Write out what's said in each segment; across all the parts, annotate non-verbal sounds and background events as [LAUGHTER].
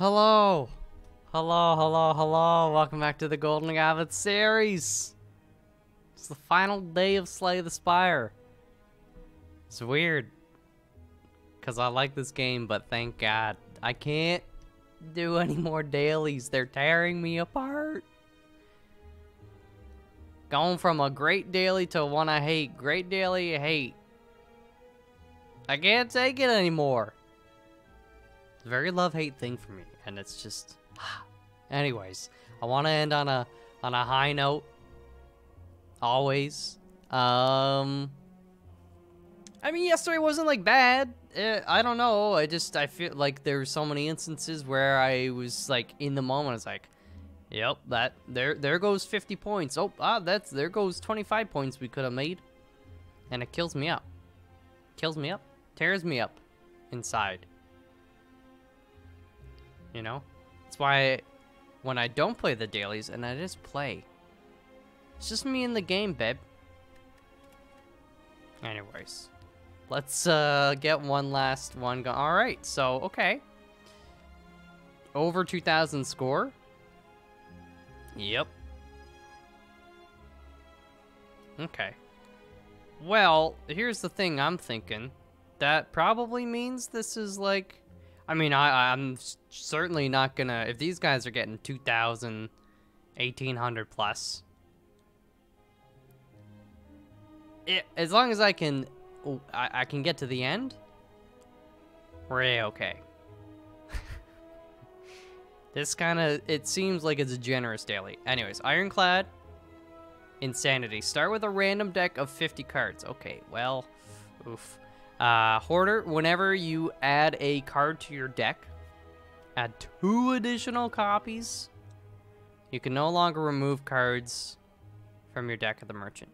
Hello. Hello, hello, hello. Welcome back to the Golden Goblet series. It's the final day of Slay the Spire. It's weird. Because I like this game, but thank God. I can't do any more dailies. They're tearing me apart. Going from a great daily to one I hate. Great daily, I hate. I can't take it anymore. It's a very love-hate thing for me, and it's just... [SIGHS] Anyways, I want to end on a on a high note. Always. Um... I mean, yesterday wasn't, like, bad. Eh, I don't know. I just, I feel like there were so many instances where I was, like, in the moment, I was like, Yep, that there there goes 50 points. Oh, ah, that's there goes 25 points we could have made. And it kills me up. Kills me up. Tears me up inside. You know? That's why when I don't play the dailies and I just play. It's just me in the game, babe. Anyways. Let's uh get one last one go. All right. So, okay. Over 2000 score. Yep. Okay. Well, here's the thing I'm thinking. That probably means this is like... I mean, I, I'm certainly not gonna... If these guys are getting 2,000, 1,800 plus... It, as long as I can... I, I can get to the end... We're a-okay. [LAUGHS] This kind of, it seems like it's a generous daily. Anyways, Ironclad, Insanity. Start with a random deck of 50 cards. Okay, well, oof. Uh, Hoarder, whenever you add a card to your deck, add two additional copies. You can no longer remove cards from your deck of the Merchant.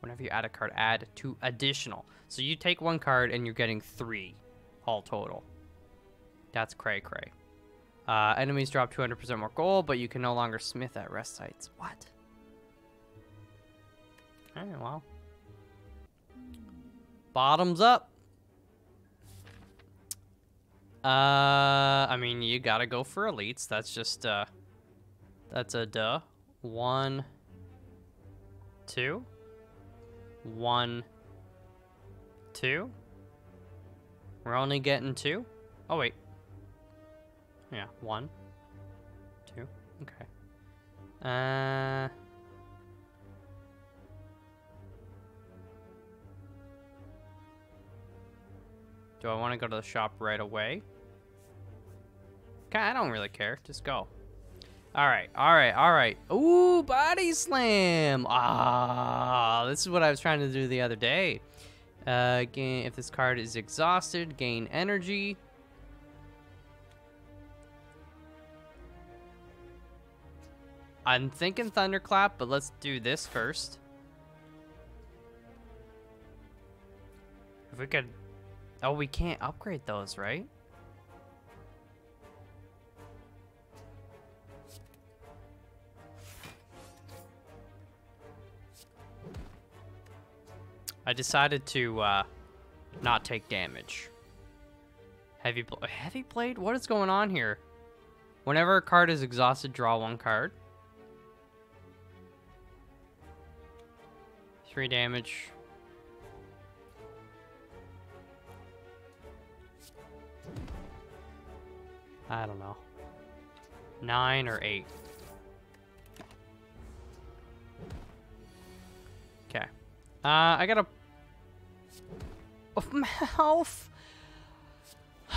Whenever you add a card, add two additional. So you take one card and you're getting three all total. That's cray cray. Uh, enemies drop 200% more gold, but you can no longer smith at rest sites. What? Alright, well. Bottoms up. Uh, I mean, you gotta go for elites. That's just, uh, that's a duh. One, two, one, two. We're only getting two. Oh, wait. Yeah, one, two, okay. Uh... Do I want to go to the shop right away? Okay, I don't really care. Just go. All right, all right, all right. Ooh, body slam. Ah, this is what I was trying to do the other day. Uh, gain, if this card is exhausted, gain energy. I'm thinking Thunderclap, but let's do this first. If we could... Oh, we can't upgrade those, right? I decided to uh, not take damage. Heavy, heavy blade? What is going on here? Whenever a card is exhausted, draw one card. Three damage. I don't know. Nine or eight. Okay. Uh, I got a... [SIGHS] Oh, Malf! [SIGHS]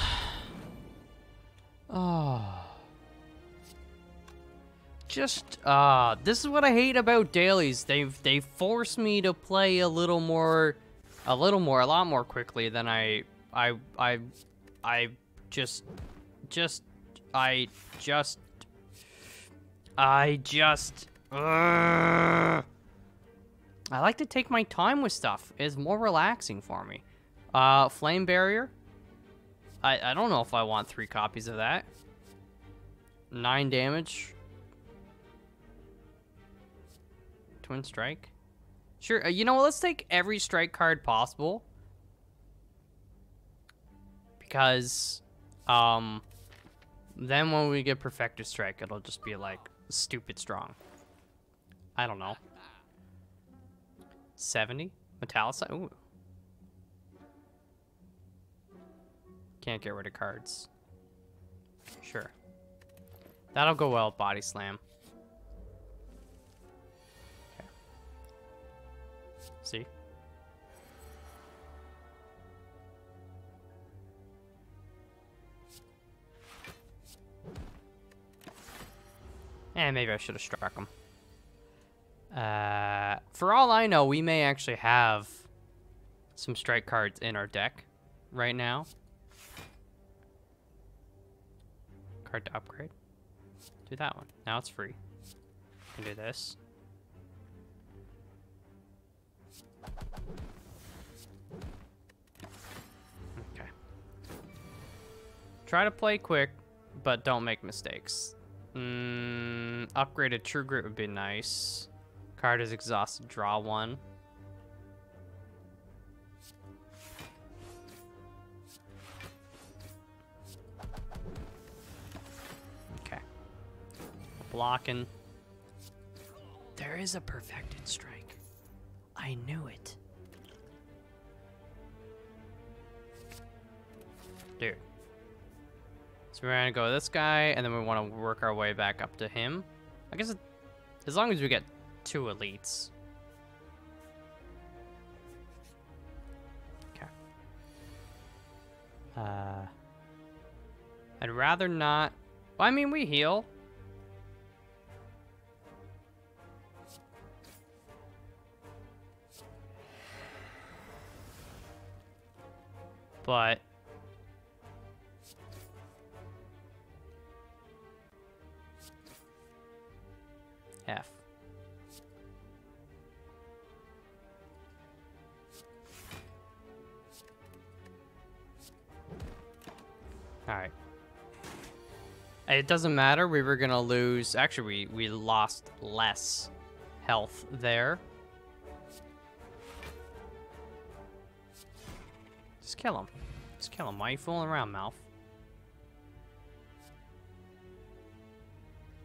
oh just uh this is what I hate about dailies. They've they force me to play a little more a little more, a lot more quickly than I I I I just just I just I just uh, I like to take my time with stuff. It's more relaxing for me. Uh flame barrier. I I don't know if I want 3 copies of that. 9 damage. Twin Strike? Sure, uh, you know what, let's take every strike card possible. Because, um, Then when we get Perfected Strike, it'll just be like stupid strong. I don't know. 70? Metallicize? Ooh. Can't get rid of cards. Sure. That'll go well, Body Slam. Okay. See? Eh, maybe I should have struck him. Uh, for all I know, we may actually have some strike cards in our deck right now. Card to upgrade. Do that one. Now it's free. Can do this. Okay. Try to play quick, but don't make mistakes. Mm, upgraded True Grit would be nice. Card is exhausted. Draw one. Okay. Blocking. There is a perfected strike. I knew it. Dude. So we're gonna go this guy, and then we want to work our way back up to him. I guess it, as long as we get two elites. Okay. Uh, I'd rather not. Well, I mean, we heal. But Alright. It doesn't matter. We were going to lose... Actually, we, we lost less health there. Just kill him. Just kill him. Why are you fooling around, Malf?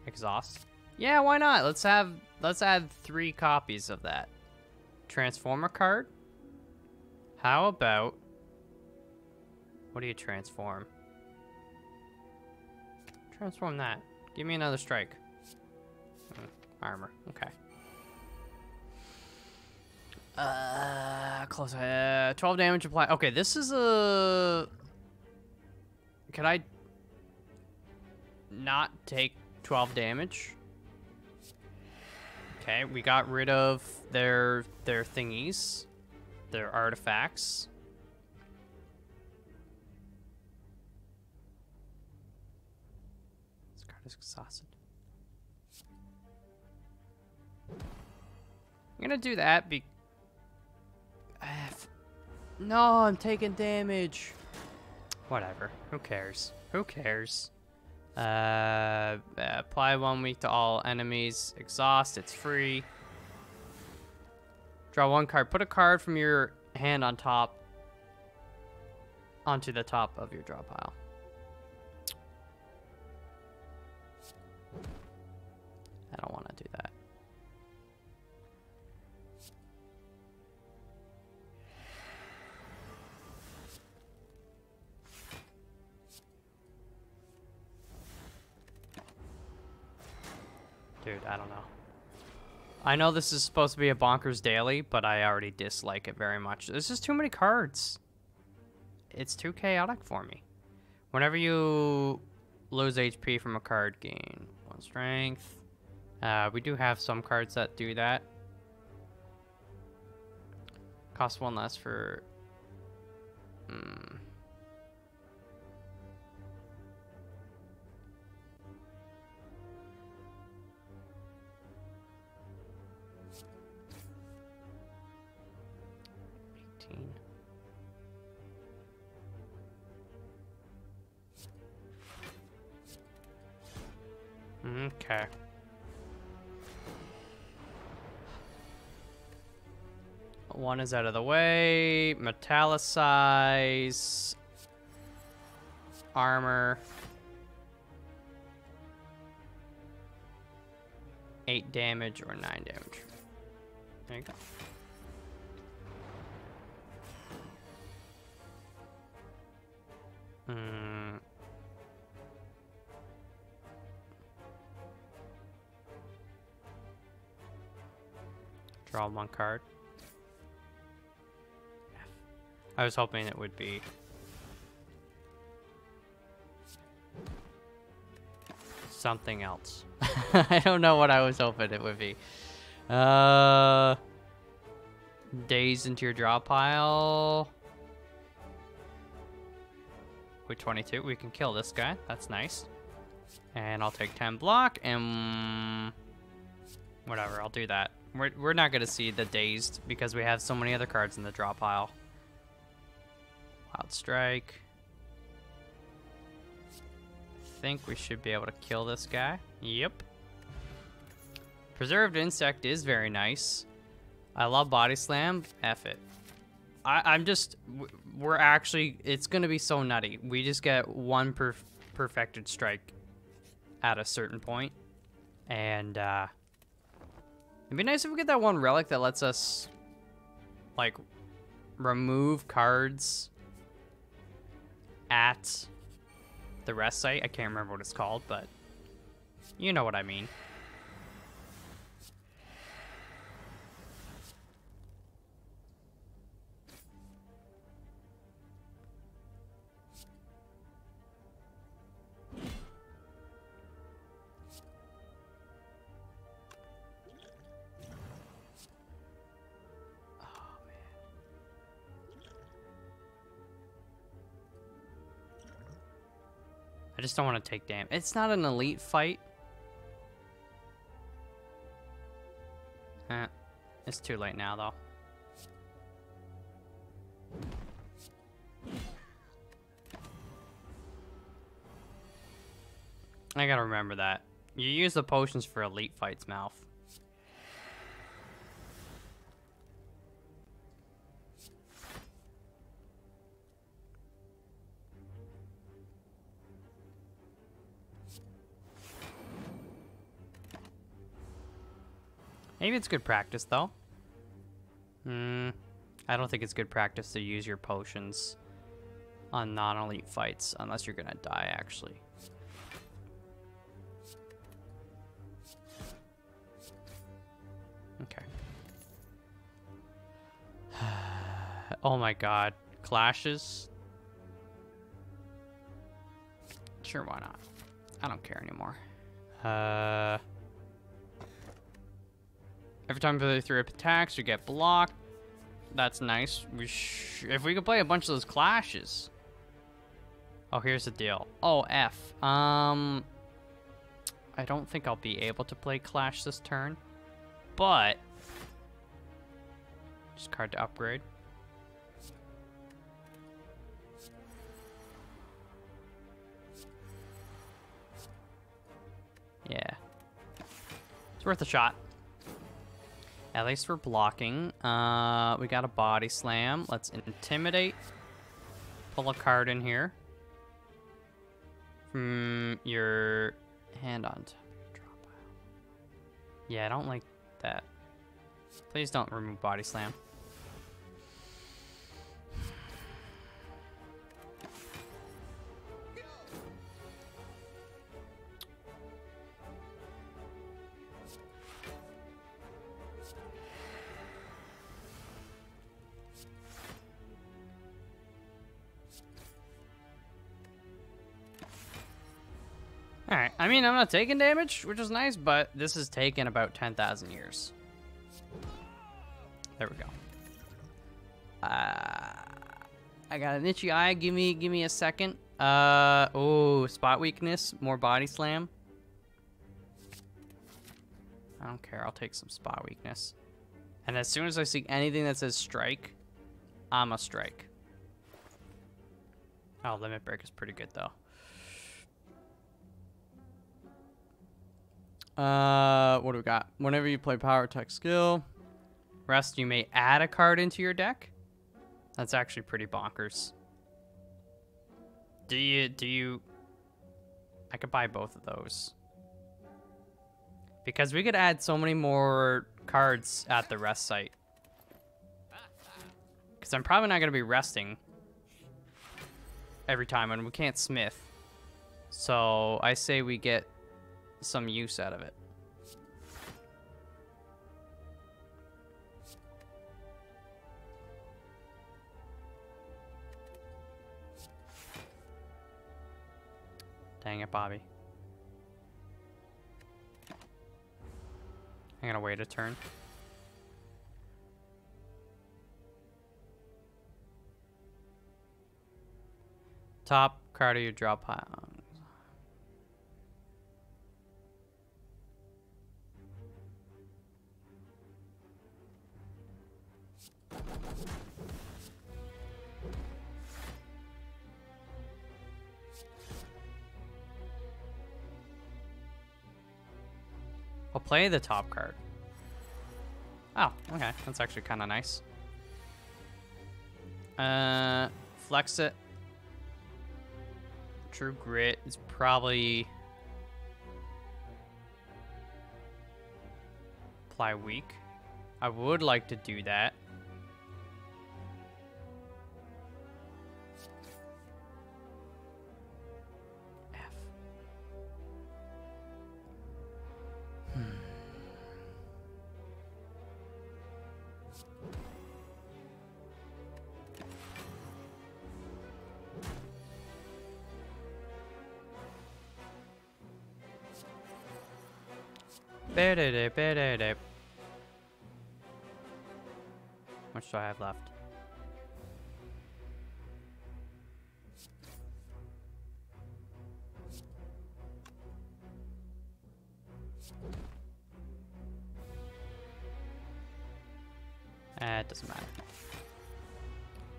Exhaust. Yeah, why not? Let's have let's add three copies of that. Transformer card? How about what do you transform? Transform that. Give me another strike. Uh, armor. Okay. Uh, close. Uh, 12 damage applied. Okay, this is a. Can I not take 12 damage? Okay, we got rid of their their thingies, their artifacts. Is exhausted. I'm gonna do that be. [SIGHS] No, I'm taking damage. Whatever. Who cares? Who cares? Uh, apply one Weak to all enemies. Exhaust, it's free. Draw one card. Put a card from your hand on top onto the top of your draw pile. I don't want to do that. Dude, I don't know. I know this is supposed to be a bonkers daily, but I already dislike it very much. There's just too many cards. It's too chaotic for me. Whenever you lose HP from a card, gain one strength. Uh, we do have some cards that do that. Cost one less for... Hmm. Okay. One is out of the way. Metallicize. Armor. Eight damage or nine damage. There you go. Hmm. Draw one card. I was hoping it would be something else. [LAUGHS] I don't know what I was hoping it would be. Uh, Dazed into your draw pile. With 22, we can kill this guy. That's nice. And I'll take 10 block and whatever, I'll do that. We're, we're not going to see the dazed because we have so many other cards in the draw pile. Wild Strike. think we should be able to kill this guy. Yep. Preserved Insect is very nice. I love Body Slam. F it. I, am just... We're actually... It's going to be so nutty. We just get one perf perfected strike at a certain point. And, uh... It'd be nice if we get that one relic that lets us, like, remove cards at the rest site. I can't remember what it's called, but you know what I mean. Just don't want to take damage. It's not an elite fight. Eh, it's too late now, though. I gotta remember that. You use the potions for elite fights, Malf. Maybe it's good practice, though. Hmm. I don't think it's good practice to use your potions on non-elite fights, unless you're gonna die, actually. Okay. [SIGHS] oh my god. Clashes? Sure, why not? I don't care anymore. Uh... Every time the three attacks, you get blocked. That's nice. We if we could play a bunch of those clashes. Oh, here's the deal. Oh, F. Um, I don't think I'll be able to play Clash this turn, but just card to upgrade. Yeah, it's worth a shot. At least we're blocking. Uh, we got a body slam. Let's intimidate. Pull a card in here. From your hand on Yeah, I don't like that. Please don't remove body slam. I'm not taking damage, which is nice, but this is taking about 10,000 years. There we go. Uh, I got an itchy eye. Give me, give me a second. Uh, oh, spot weakness, more body slam. I don't care. I'll take some spot weakness. And as soon as I see anything that says strike, I'm a strike. Oh, limit break is pretty good though. Uh, what do we got? Whenever you play power tech skill, rest, you may add a card into your deck. That's actually pretty bonkers. Do you, do you, I could buy both of those. Because we could add so many more cards at the rest site. Because I'm probably not going to be resting every time, and we can't smith. So I say we get some use out of it. Dang it, Bobby. I'm gonna wait a turn. Top card of your draw pile. I'll play the top card. Oh, okay. That's actually kind of nice. Uh, flex it. True Grit is probably... Apply weak. I would like to do that. Much do I have left? Eh, it doesn't matter.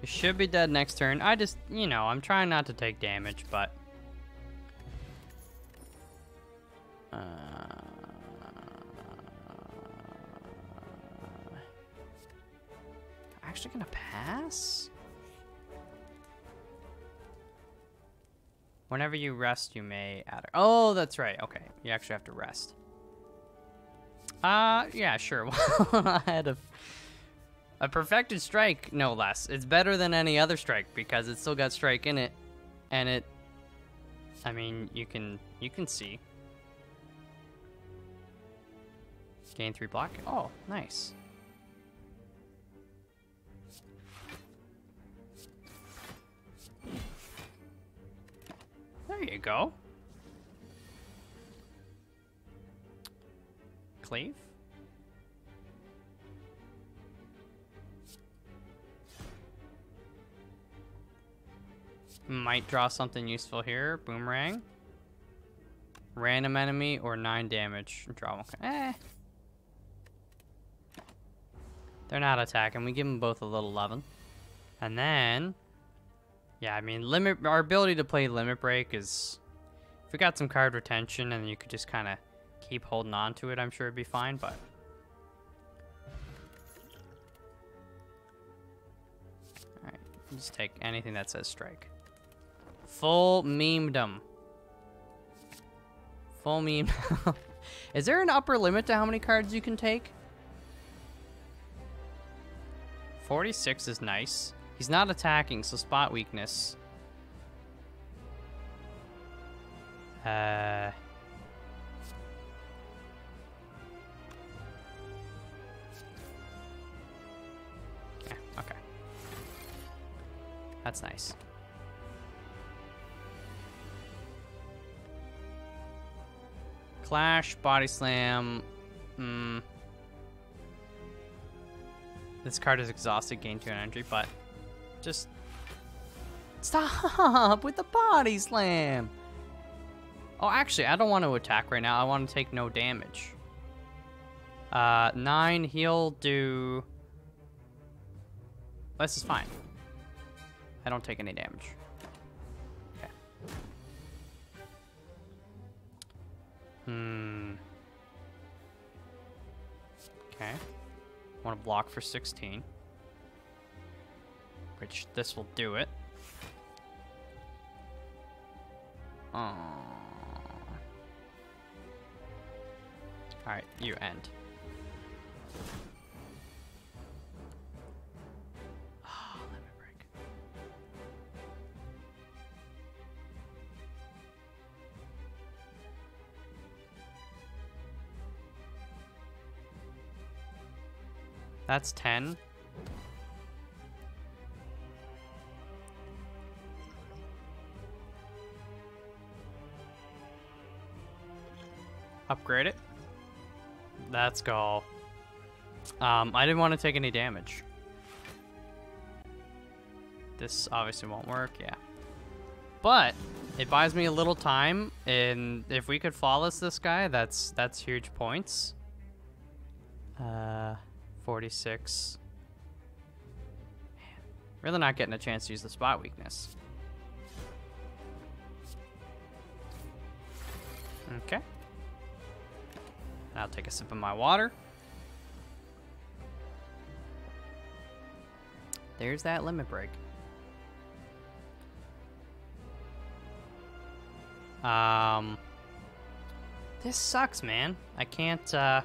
You should be dead next turn. I just, you know, I'm trying not to take damage, but... Whenever you rest, you may add a... Oh, that's right. Okay, you actually have to rest. Uh, yeah, sure. [LAUGHS] I had a, a perfected strike, no less. It's better than any other strike because it's still got strike in it. And it... I mean, you can you can see. Gain three block. Oh, nice. There you go. Cleave? Might draw something useful here. Boomerang. Random enemy or 9 damage. Draw one. Eh. They're not attacking. We give them both a little 11. And then yeah, I mean, limit our ability to play limit break is if we got some card retention and you could just kind of keep holding on to it, I'm sure it'd be fine, but all right, just take anything that says strike. Full memedom. Full meme. [LAUGHS] is there an upper limit to how many cards you can take? 46 is nice. He's not attacking, so spot weakness. Uh... Okay. That's nice. Clash, Body Slam. Hmm. This card is exhausted, gain 2 energy, but just stop with the body slam. Oh, actually, I don't want to attack right now. I want to take no damage. Uh, nine, he'll do... This is fine. I don't take any damage. Okay. Hmm. Okay. Want to block for 16 which this will do it. Alright, you end. Oh, limit break. That's 10. Upgrade it. Let's. Um, I didn't want to take any damage. This obviously won't work, yeah. But it buys me a little time, and if we could flawless this guy, that's that's huge points. Uh, 46. Man, really not getting a chance to use the spot weakness. Okay. I'll take a sip of my water. There's that limit break. Um, this sucks, man. I can't, uh...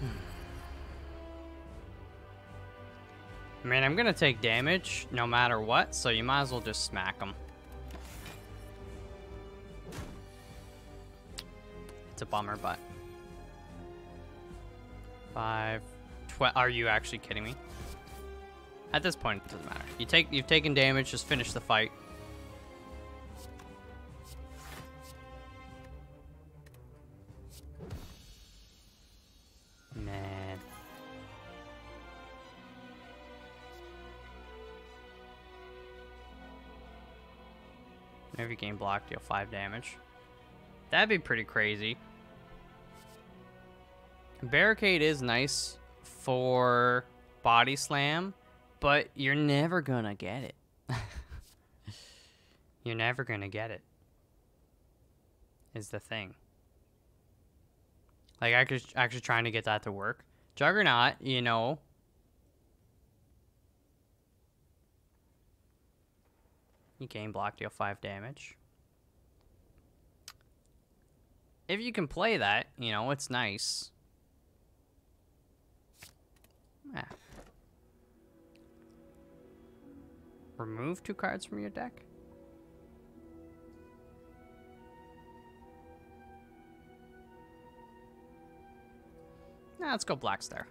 [SIGHS] I mean, I'm gonna take damage no matter what, so you might as well just smack them. It's a bummer, but... Five... Are you actually kidding me? At this point, it doesn't matter. You take, you've taken damage, just finish the fight. Man. Every game block deal 5 damage. That'd be pretty crazy. Barricade is nice for body slam, but you're never gonna get it. [LAUGHS] you're never gonna get it. Is the thing. Like, I could actually trying to get that to work. Juggernaut, you know. You gain block, deal 5 damage. If you can play that, you know, it's nice. Ah. Remove two cards from your deck? Nah, let's go Black Star.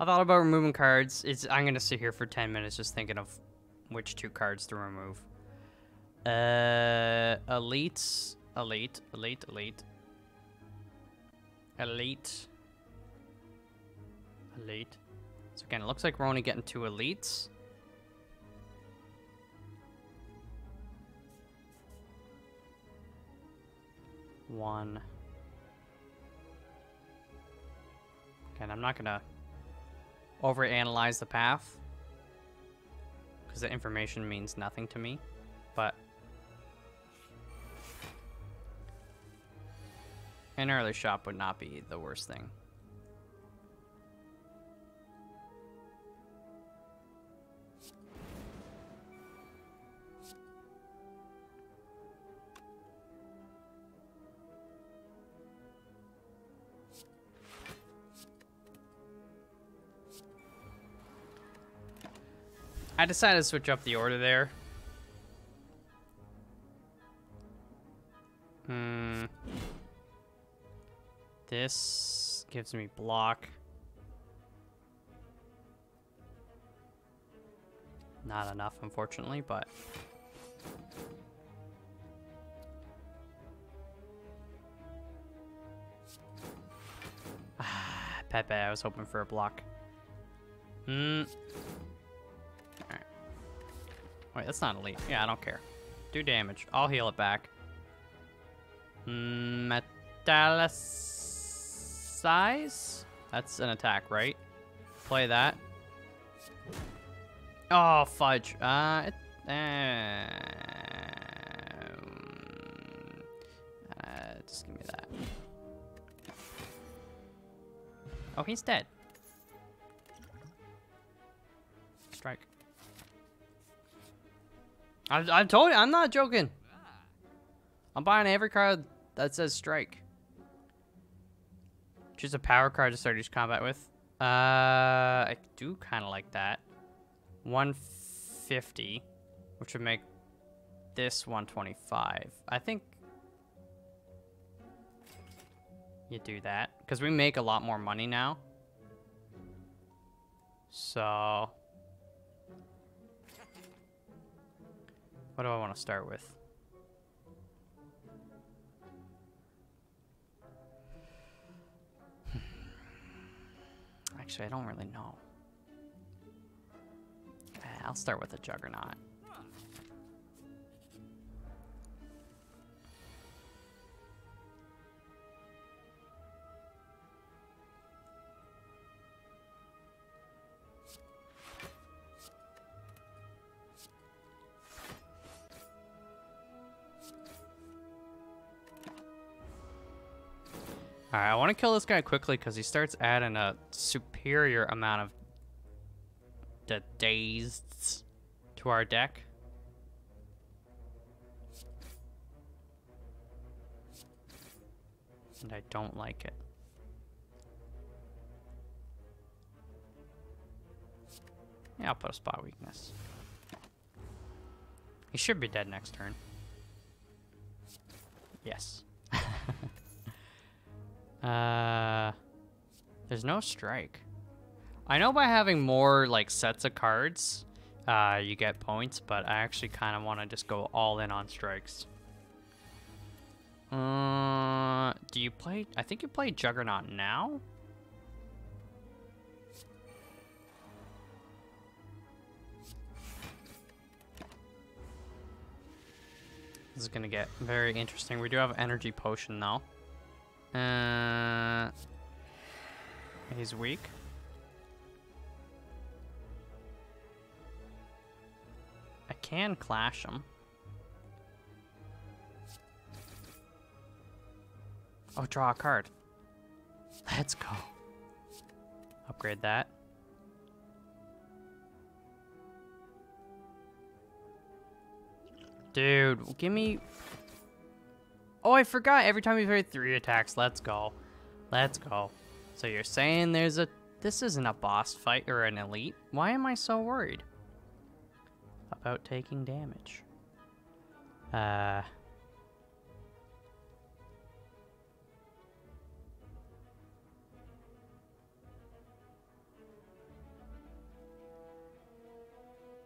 I thought about removing cards. It's I'm gonna sit here for 10 minutes just thinking of which two cards to remove. Uh, elites, elite, elite, elite, elite, elite. So again, it looks like we're only getting two elites. One. Again, I'm not gonna overanalyze the path because the information means nothing to me, but an early shop would not be the worst thing. I decided to switch up the order there. Hmm. This gives me block. Not enough, unfortunately, but... [SIGHS] Pepe, I was hoping for a block. Hmm. Wait, that's not elite. Yeah, I don't care. Do damage. I'll heal it back. Metallicize? That's an attack, right? Play that. Oh, fudge. Uh, it, uh, uh, just give me that. Oh, he's dead. I, I told you, I'm not joking. I'm buying every card that says strike. Choose a power card to start each combat with. Uh, I do kind of like that. 150, which would make this 125. I think you do that because we make a lot more money now. So, what do I want to start with? Actually, I don't really know. Eh, I'll start with a Juggernaut. Alright, I want to kill this guy quickly because he starts adding a superior amount of the dazed to our deck. And I don't like it. Yeah, I'll put a spot weakness. He should be dead next turn. Yes. [LAUGHS] Uh, there's no strike. I know by having more like sets of cards, uh, you get points, but I actually kind of want to just go all in on strikes. Uh, do you play? I think you play Juggernaut now. This is gonna get very interesting. We do have energy potion though. Uh, he's weak. I can clash him. Oh, draw a card. Let's go. Upgrade that. Dude, give me Oh, I forgot. Every time we have three attacks. Let's go. Let's go. So you're saying there's a... This isn't a boss fight or an elite. Why am I so worried? About taking damage. Uh...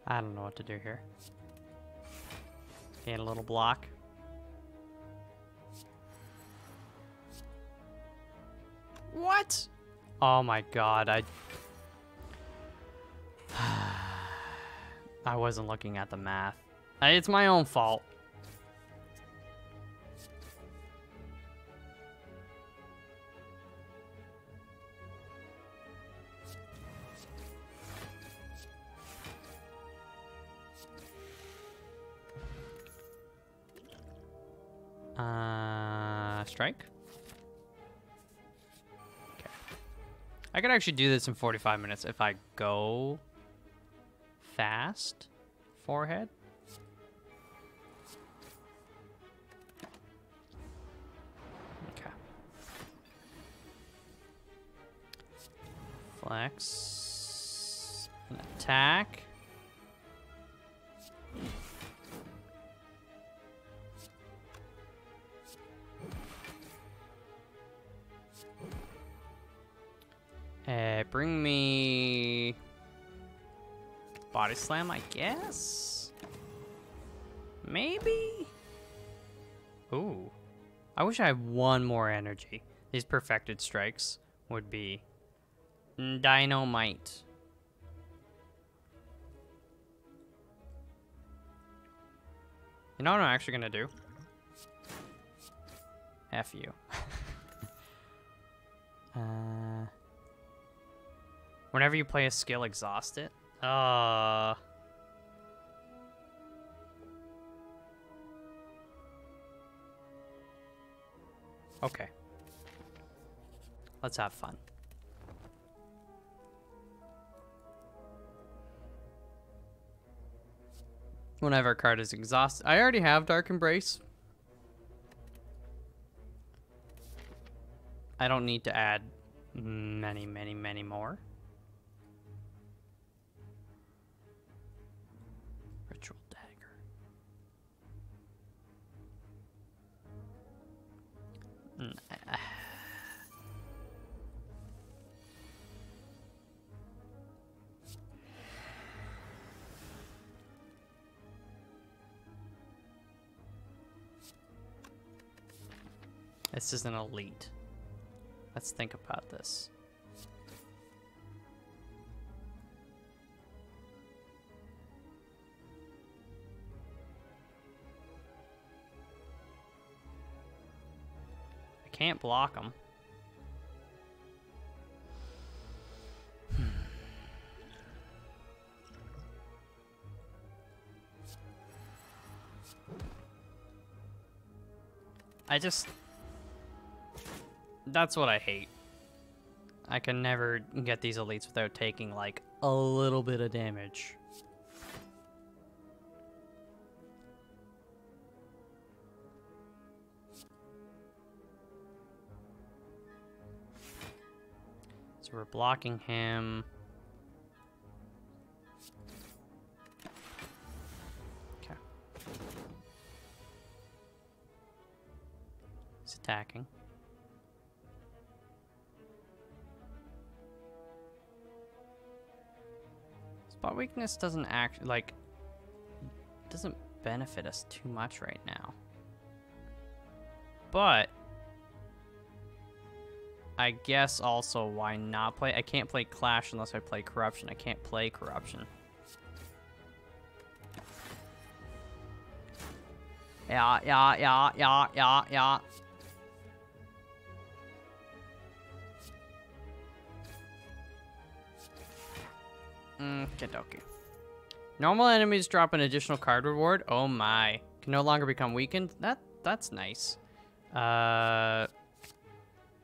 I don't know what to do here. Get a little block. What? Oh my god, I... [SIGHS] I wasn't looking at the math. It's my own fault. Uh, strike? I could actually do this in 45 minutes if I go fast. Forehead. Okay. Flex. Attack. Uh, bring me... Body slam, I guess? Maybe? Ooh. I wish I had one more energy. These perfected strikes would be dynamite. You know what I'm actually gonna do? F you. [LAUGHS] uh... Whenever you play a skill, exhaust it. Uh... Okay. Let's have fun. Whenever a card is exhausted. I already have Dark Embrace. I don't need to add many, many, many more. This is an elite. Let's think about this. I can't block them. Hmm. I just that's what I hate. I can never get these elites without taking like a little bit of damage. So we're blocking him. Spot weakness doesn't act like doesn't benefit us too much right now. But I guess also why not play? I can't play Clash unless I play Corruption. I can't play Corruption. Yeah, yeah, yeah, yeah, yeah, yeah. Kentucky. Normal enemies drop an additional card reward. Oh my. Can no longer become weakened. That That's nice. Uh,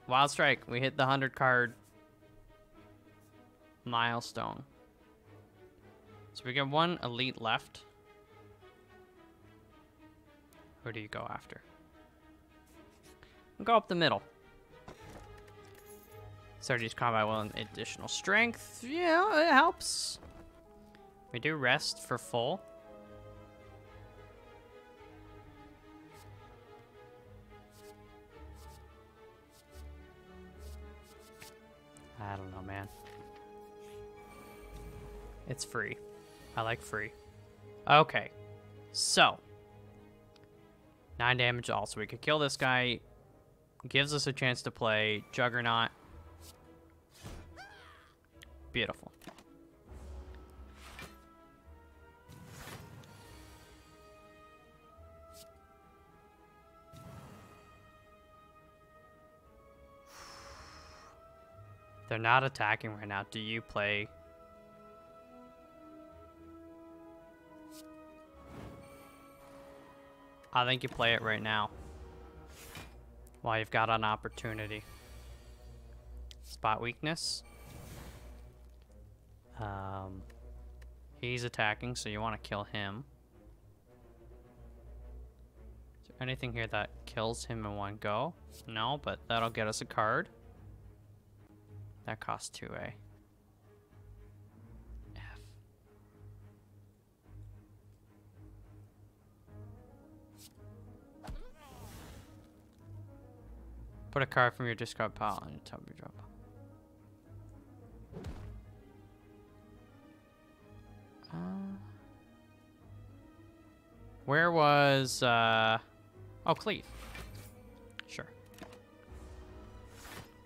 Wild Strike. We hit the 100 card milestone. So we get one elite left. Who do you go after? Go up the middle. Sardi's combat will an additional strength. Yeah, it helps. We do rest for full. I don't know, man. It's free. I like free. Okay. So. Nine damage also. We could kill this guy. Gives us a chance to play Juggernaut. Beautiful. They're not attacking right now. Do you play? I think you play it right now. While you've got an opportunity. Spot weakness. Um, he's attacking, so you want to kill him. Is there anything here that kills him in one go? No, but that'll get us a card. That costs 2A. F. Put a card from your discard pile on top of your drop. Uh, where was, uh, oh, Cleave.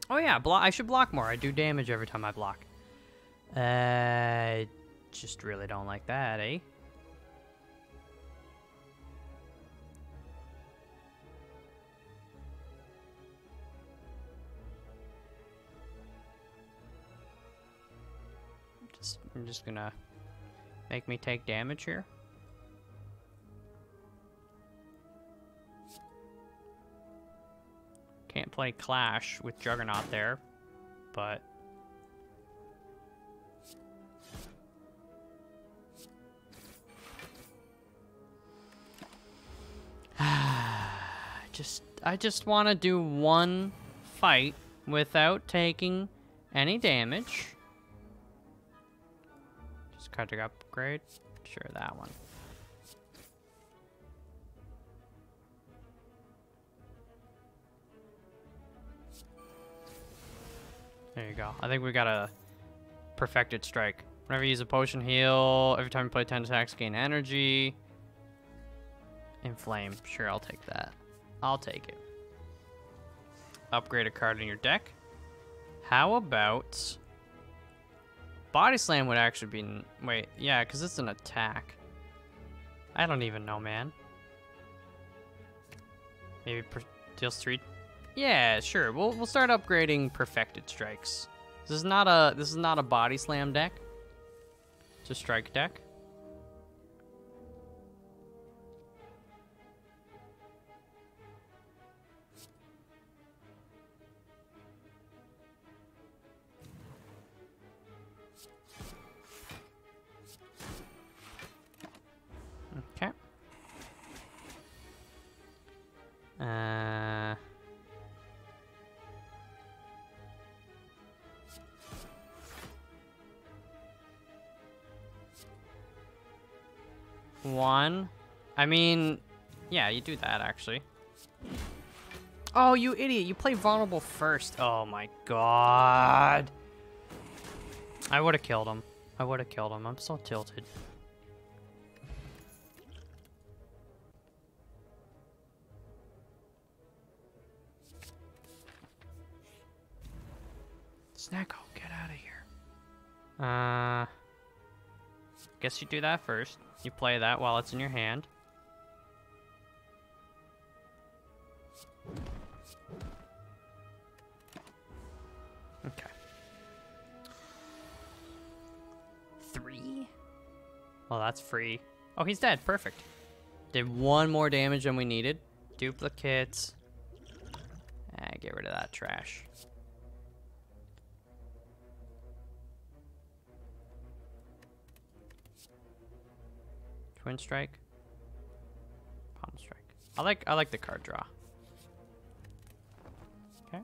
Oh yeah. I should block more. I do damage every time I block. Uh, just really don't like that, eh? Just, I'm just gonna make me take damage here. Can't play Clash with Juggernaut there, but... [SIGHS] just, I just want to do one fight without taking any damage. Just card to upgrade. Sure, that one. There you go. I think we got a perfected strike. Whenever you use a potion heal, every time you play 10 attacks, gain energy. Inflame. Sure, I'll take that. I'll take it. Upgrade a card in your deck. How about... Body Slam would actually be... Wait, yeah, because it's an attack. I don't even know, man. Maybe deals 3 yeah, sure. We'll we'll start upgrading perfected strikes. This is not a this is not a body slam deck. It's a strike deck. One. I mean, yeah, you do that, actually. Oh, you idiot. You play vulnerable first. Oh, my God. I would have killed him. I would have killed him. I'm so tilted. Snecko, get out of here. Uh, guess you do that first. You play that while it's in your hand. Okay. Three? Well, that's free. Oh, he's dead. Perfect. Did one more damage than we needed. Duplicates. Ah, get rid of that trash. Twin strike. Palm strike. I like I like the card draw. Okay.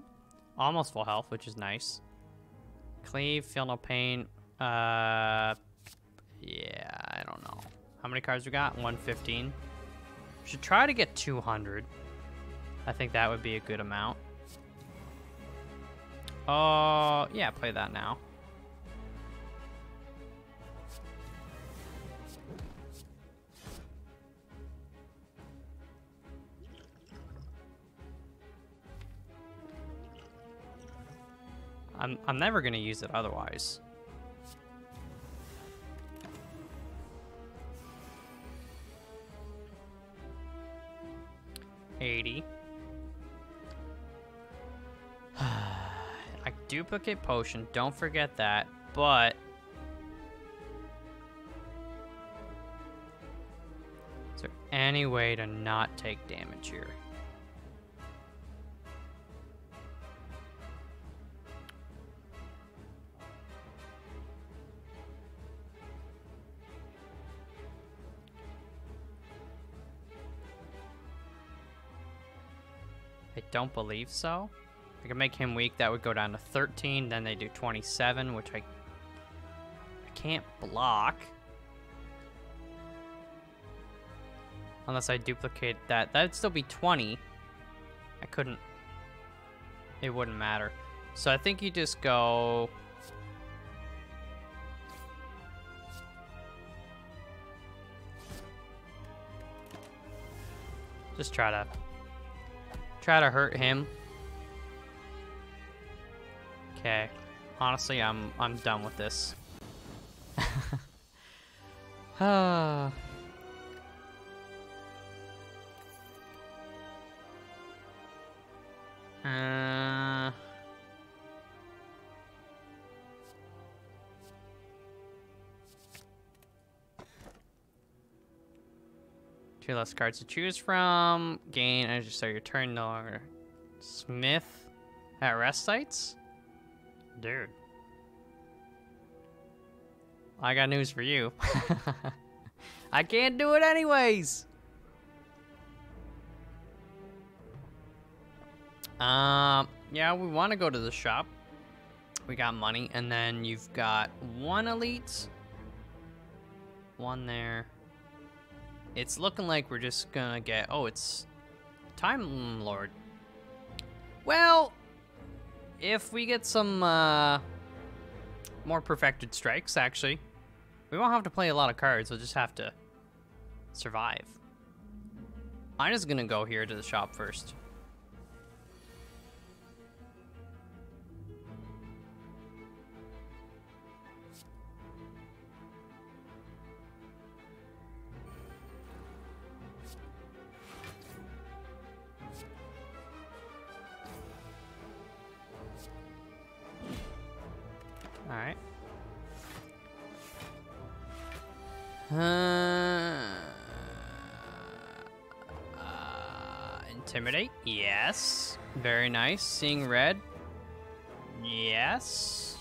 Almost full health, which is nice. Cleave, feel no pain. Uh yeah, I don't know. How many cards we got? 115. Should try to get 200. I think that would be a good amount. Oh, uh, yeah, play that now. I'm, I'm never going to use it otherwise. Eighty. [SIGHS] I duplicate potion, don't forget that, but... Is there any way to not take damage here? Don't believe so. I can make him weak. That would go down to 13. Then they do 27, which I, I can't block. Unless I duplicate that. That'd still be 20. I couldn't. It wouldn't matter. So I think you just go... Just try to Try to hurt him. Okay. Honestly, I'm I'm done with this. Ah. Less cards to choose from. Gain energy start your turn no longer. Smith at rest sites? Dude. I got news for you. [LAUGHS] I can't do it anyways. Um, yeah, we want to go to the shop. We got money, and then you've got one elite, one there. It's looking like we're just gonna get. Oh, it's Time Lord. Well, if we get some uh, more perfected strikes, actually, we won't have to play a lot of cards. We'll just have to survive. I'm just gonna go here to the shop first. Intimidate? Yes. Very nice. Seeing red? Yes.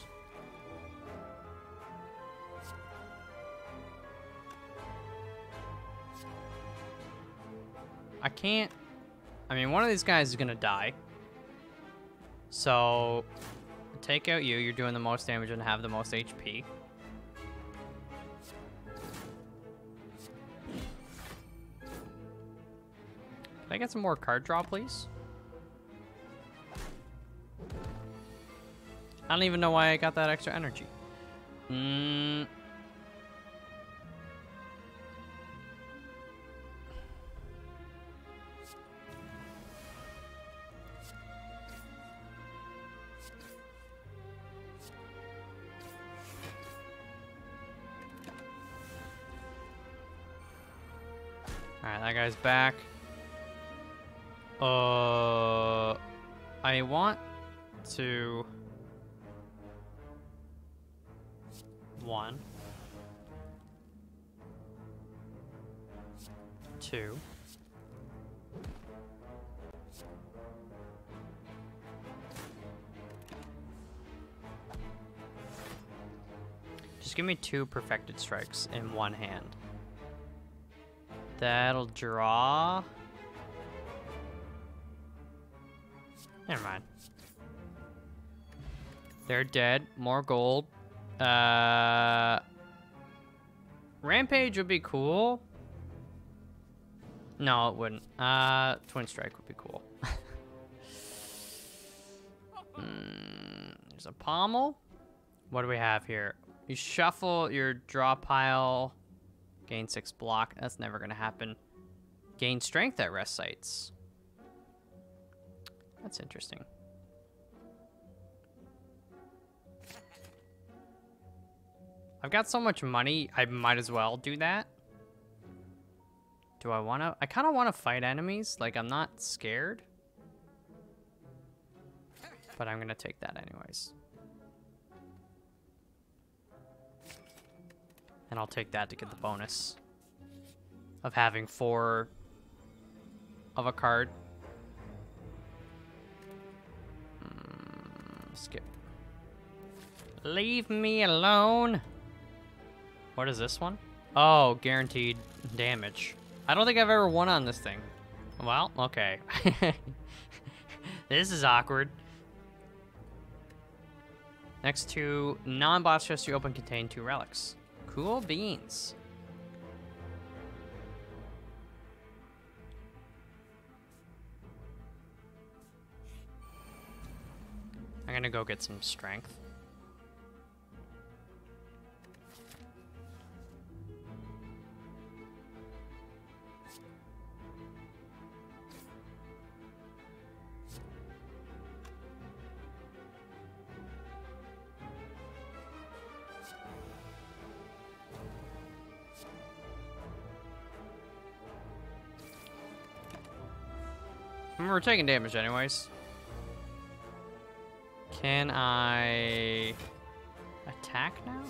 I can't... I mean, one of these guys is gonna die. So, take out you. You're doing the most damage and have the most HP. Get some more card draw, please? I don't even know why I got that extra energy. Mm. Alright, that guy's back. Uh, I want to... One. Two. Just give me two perfected strikes in one hand. That'll draw. Never mind. They're dead. More gold. Uh, Rampage would be cool. No, it wouldn't. Uh, Twin Strike would be cool. [LAUGHS] mm, there's a pommel. What do we have here? You shuffle your draw pile. Gain six block. That's never going to happen. Gain strength at rest sites. That's interesting. I've got so much money, I might as well do that. Do I want to? I kind of want to fight enemies. Like, I'm not scared. But I'm going to take that anyways. And I'll take that to get the bonus of having four of a card. Skip. Leave me alone. What is this one? Oh, guaranteed damage. I don't think I've ever won on this thing. Well, okay. [LAUGHS] this is awkward. Next to non-boss chests you open contain two relics. Cool beans. I'm gonna go get some strength. we're taking damage anyways. Can I attack now?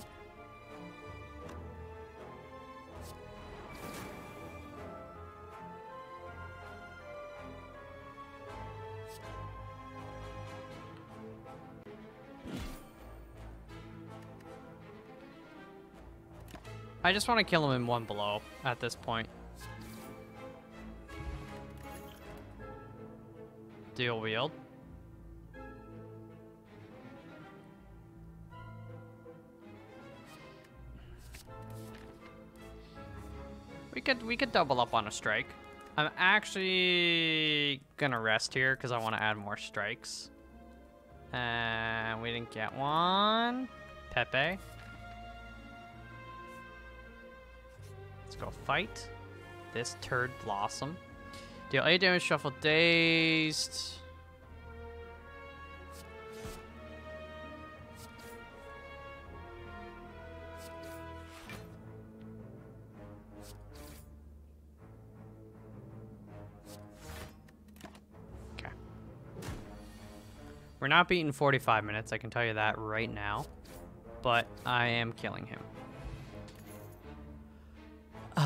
I just want to kill him in one blow at this point. Dual wield. We could double up on a strike. I'm actually gonna rest here because I want to add more strikes. And we didn't get one. Pepe. Let's go fight this turd blossom. Deal 8 damage, shuffle dazed. Not beating 45 minutes, I can tell you that right now. But I am killing him. [SIGHS]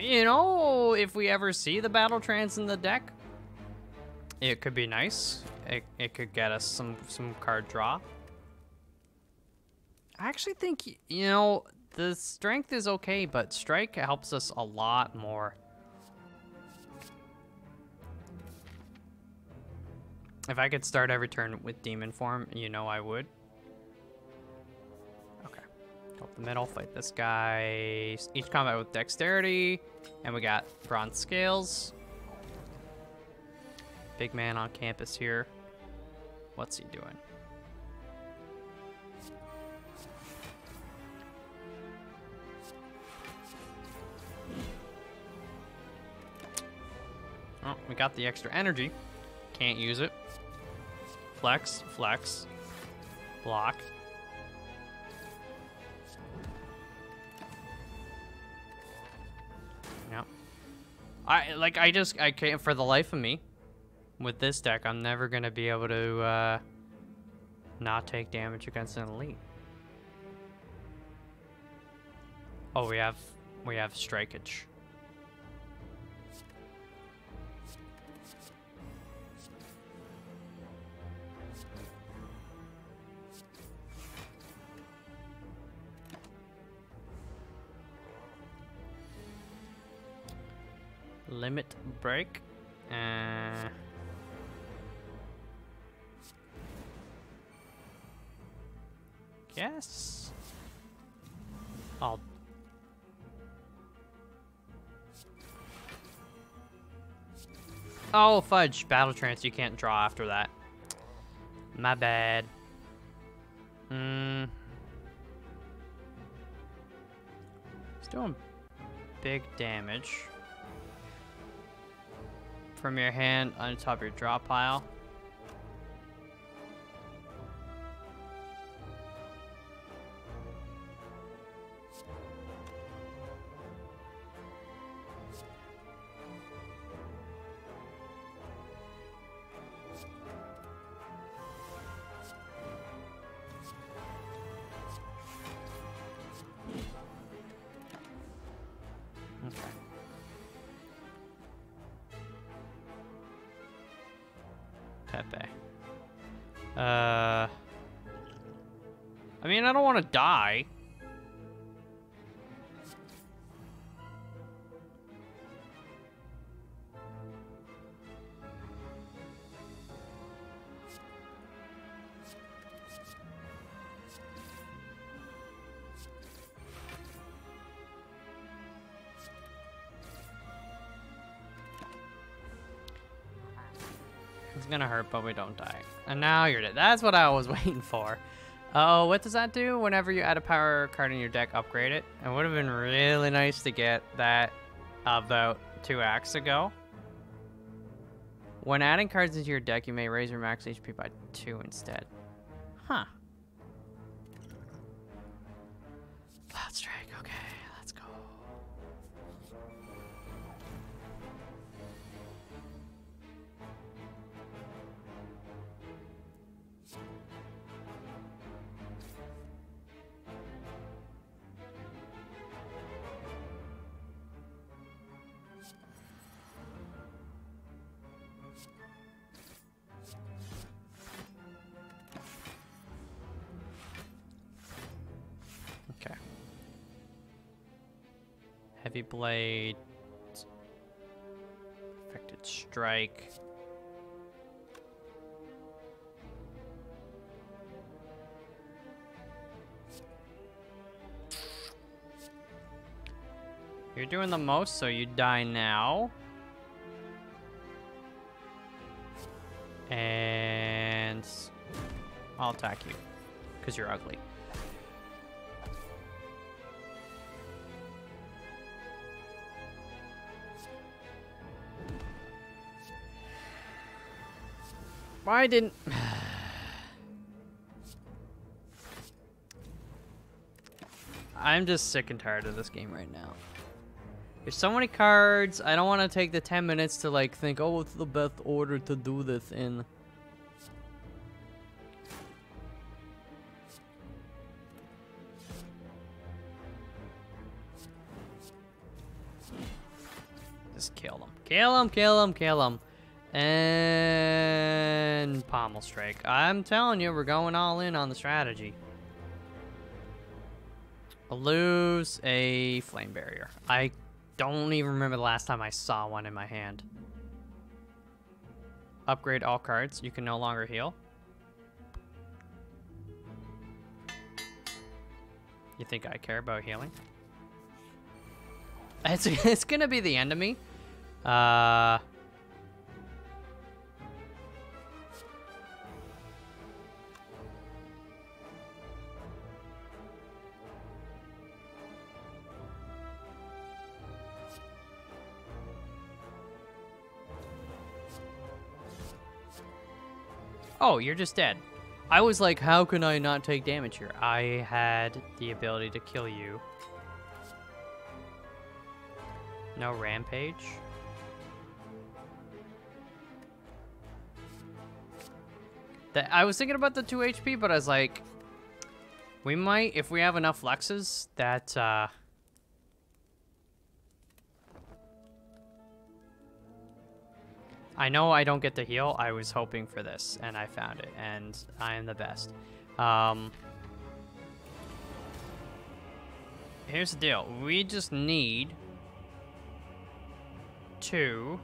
you know, if we ever see the battle trance in the deck, it could be nice. It, it could get us some, some card draw. I actually think, you know, the strength is okay, but strike helps us a lot more. If I could start every turn with demon form, you know I would. Okay. Go up the middle, fight this guy. Each combat with dexterity. And we got bronze scales. Big man on campus here. What's he doing? Oh, we got the extra energy. Can't use it. Flex, flex, block. I like I just I can't for the life of me with this deck I'm never gonna be able to uh, not take damage against an elite. Oh we have we have strikeage. Limit break. Uh, guess I'll Oh, fudge. Battle trance, you can't draw after that. My bad. Hmm. It's doing big damage from your hand on top of your drop pile. But we don't die. And now you're dead. That's what I was [LAUGHS] waiting for. Oh, what does that do? Whenever you add a power card in your deck, upgrade it. It would have been really nice to get that about two acts ago. When adding cards into your deck, you may raise your max HP by two instead. Huh. Heavy Blade. Perfected Strike. You're doing the most, so you die now. And I'll attack you because you're ugly. Why didn't... [SIGHS] I'm just sick and tired of this game right now. There's so many cards. I don't want to take the 10 minutes to like think, oh, what's the best order to do this in? Just kill them. Kill them, kill them, kill them. And Pommel Strike. I'm telling you, we're going all in on the strategy. Lose a Flame Barrier. I don't even remember the last time I saw one in my hand. Upgrade all cards. You can no longer heal. You think I care about healing? It's, [LAUGHS] it's gonna be the end of me. Uh... Oh, you're just dead. I was like, how can I not take damage here? I had the ability to kill you. No rampage. That I was thinking about the 2 HP, but I was like, we might, if we have enough flexes, that, uh... I know I don't get to heal. I was hoping for this, and I found it, and I am the best. Um, here's the deal. We just need to...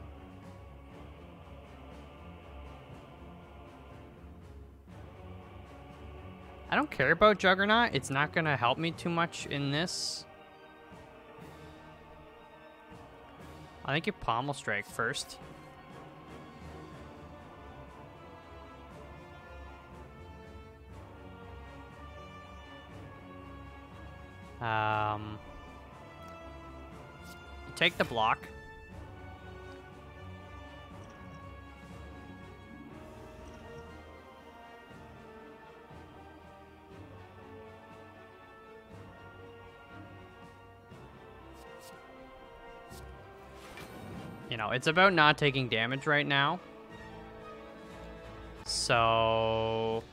I don't care about Juggernaut. It's not going to help me too much in this. I think you Pommel Strike first. Um, take the block. You know, it's about not taking damage right now. So,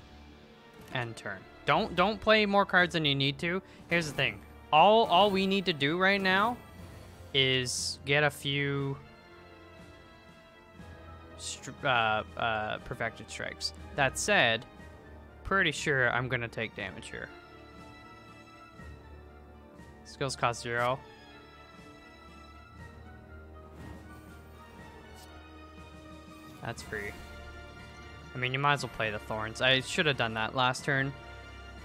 end turn. Don't don't play more cards than you need to. Here's the thing. All all we need to do right now is get a few uh, uh, perfected strikes. That said, pretty sure I'm gonna take damage here. Skills cost zero. That's free. I mean, you might as well play the Thorns. I should have done that last turn.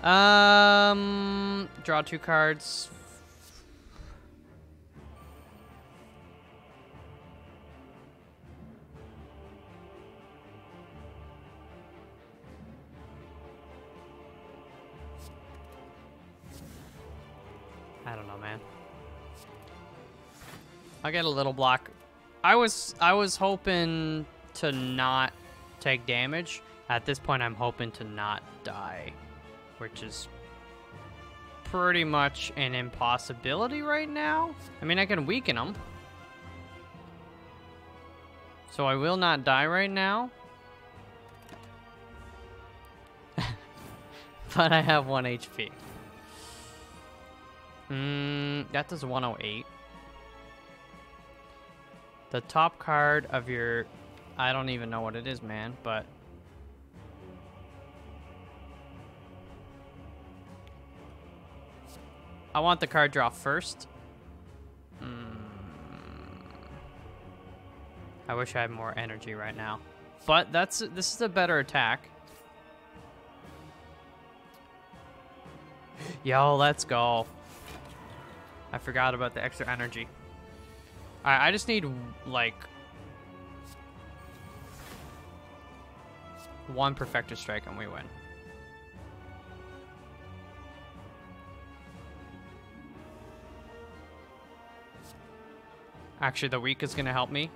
Um, draw two cards. I don't know, man. I'll get a little block. I was I was hoping to not take damage. At this point, I'm hoping to not die which is pretty much an impossibility right now. I mean, I can weaken them. So I will not die right now. [LAUGHS] but I have 1 HP. Mm, that does 108. The top card of your... I don't even know what it is, man, but... I want the card draw first. Mm. I wish I had more energy right now. But that's this is a better attack. [GASPS] Yo, let's go. I forgot about the extra energy. Alright, I just need, like... One Perfected Strike and we win. Actually, the Weak is going to help me.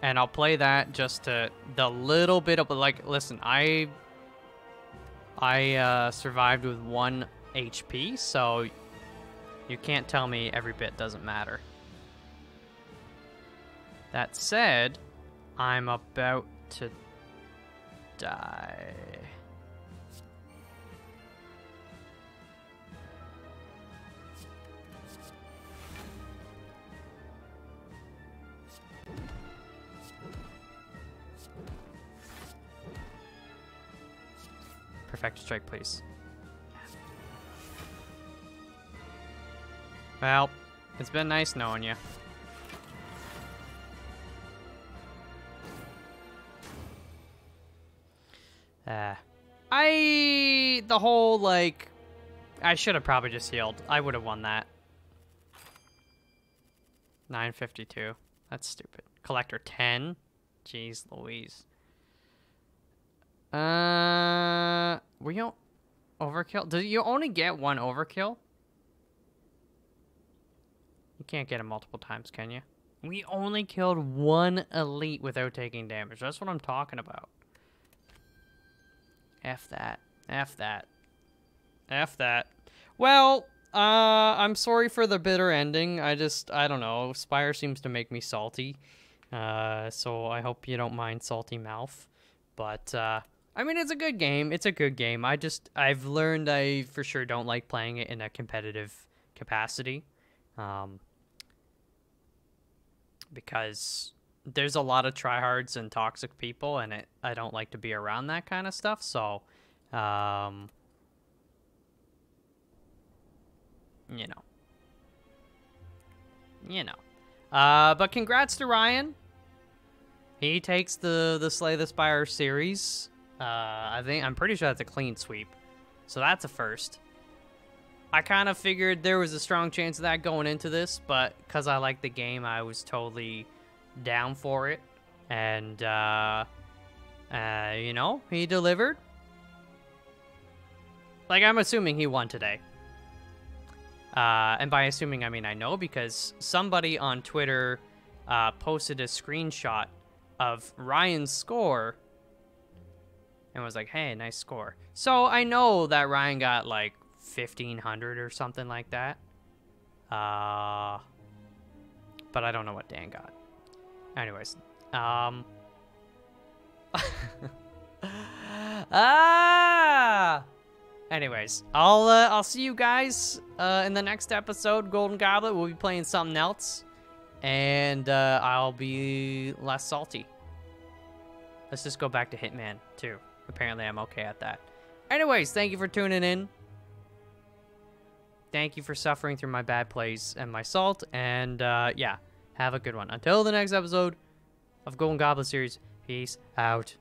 And I'll play that just to... The little bit of... Like, listen, I... I uh, survived with one HP, so you can't tell me every bit doesn't matter. That said, I'm about to die. Perfect strike, please. Well, it's been nice knowing you. Uh, I... The whole, like... I should have probably just healed. I would have won that. 952. That's stupid. Collector 10? Jeez Louise. Uh... We don't... Overkill? Do you only get one overkill? You can't get it multiple times, can you? We only killed one elite without taking damage. That's what I'm talking about. F that. F that. F that. Well, uh, I'm sorry for the bitter ending. I just, I don't know. Spire seems to make me salty. Uh, so I hope you don't mind salty mouth. But, uh, I mean, it's a good game. It's a good game. I just, I've learned I for sure don't like playing it in a competitive capacity. Um, because there's a lot of tryhards and toxic people, and it I don't like to be around that kind of stuff. So, um, you know, you know. Uh, but congrats to Ryan. He takes the the Slay the Spire series. Uh, I think I'm pretty sure that's a clean sweep, so that's a first. I kind of figured there was a strong chance of that going into this, but because I like the game, I was totally down for it. And, uh, uh, you know, he delivered. Like, I'm assuming he won today. Uh, and by assuming, I mean I know because somebody on Twitter uh, posted a screenshot of Ryan's score and was like, hey, nice score. So I know that Ryan got like 1500 or something like that. Uh, but I don't know what Dan got. Anyways, um, [LAUGHS] ah. Anyways, I'll uh, I'll see you guys uh, in the next episode. Golden Goblet. We'll be playing something else, and uh, I'll be less salty. Let's just go back to Hitman too. Apparently, I'm okay at that. Anyways, thank you for tuning in. Thank you for suffering through my bad plays and my salt. And uh, yeah, have a good one. Until the next episode of Golden Goblet series, peace out.